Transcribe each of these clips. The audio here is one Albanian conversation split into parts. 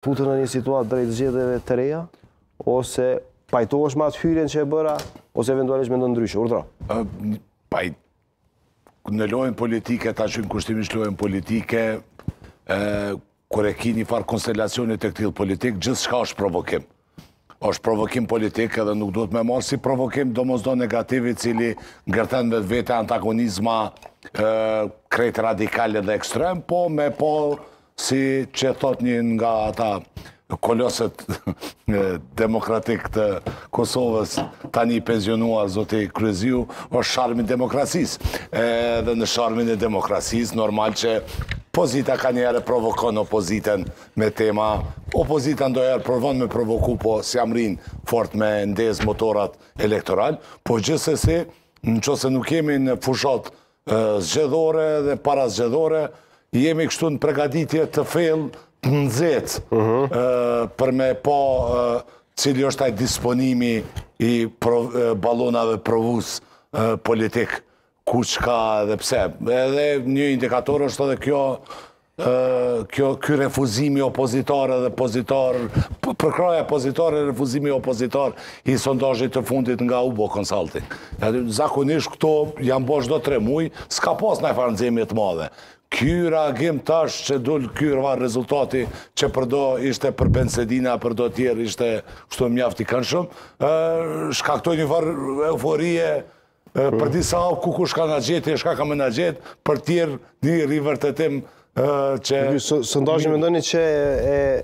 Futur në një situatë drejt zgjedhjeve të reja, ose pajtohesh me atë hyrjen që e bëra, ose eventualisht mendon ndryshe, urdhro. Paj në lojën politike, ta quajmë kushtimisht lojën politike, kur e ki njëfarë konstelacioni të këtillë politik, gjithçka është provokim. është provokim politik edhe nuk duhet me marrë si provokim domosdo negativ i cili ngërthen në vete antagonizma krejt radikale dhe ekstreme, po me po Siç thotë një nga ata kolosët demokratikë të Kosovës, tani i pensionuar zoti Kryeziu, është sharmi i demokracisë. Dhe në sharmin e demokracisë, normal që pozita kanjëherë provokon opozitën me tema. Opozita ndonjëherë provon me provoku, po s'ia mrrin fort me ndezë motorat elektoralë, po gjithsesi, në qoftë se nuk jemi në fushatë zgjedhore dhe parazgjedhore, jemi kështu në pregaditje të fellë të nxehtë për me pa cili është ai disponimi i balonave provues politikë, ku çka dhe pse. Edhe një indikator është edhe kjo kjo ky refuzimi opozitar edhe pozitar përkrahja pozitare e refuzimi opozitar i sondazhit të fundit nga Ubo Consulting. Edhe zakonisht këto janë bërë çdo 3 muaj, s'ka pas najfarë nxemje të madhe. Ky reagim tash që dul ky rvar rezultati që për do ishte për befasi, ndërsa, për do tjerë ishte kështu mjaft i këndshëm, shkaktoi një farë euforie Për disa kuku çka na gjeti, e çka ka me na gjetë, për tjerë një rivërtetim që... Sondazhin mendoni që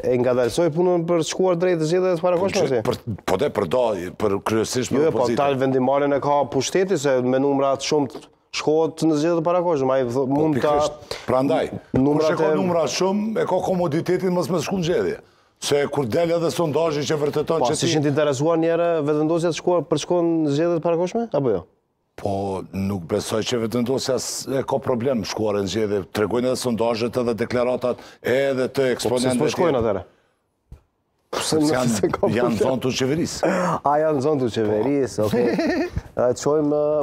e ngadalësoi punën për shkuar drejt zgjedhjeve të parakohshme, si? Po te për do, për kryesisht për opozitë. Jo, po ta vendimmarrjen e ka pushteti, se me numrat shumë shkohet në zgjedhje të parakohshme, apo, mund të... Prandaj, kush i ka numrat shumë, e ka komoditetin mos me shku në zgjedhje. Se kur del edhe sondazhi që vërteton po, që ti... Po, s'është e interesuar njëherë Vetëvendosja të shkuar për shkuar në zgjedhje të parakohshme, apo jo? Po, nuk besoj që Vetëvendosja e ka problem shkuarjen në zgjedhje. Tregojnë edhe sondazhet edhe deklaratat edhe të eksponentëve. Pse s'shkojnë atëherë? Sepse janë, janë zanë të qeverisin. A, janë zanë të qeverisin, okej. Okay. Qojmë uh,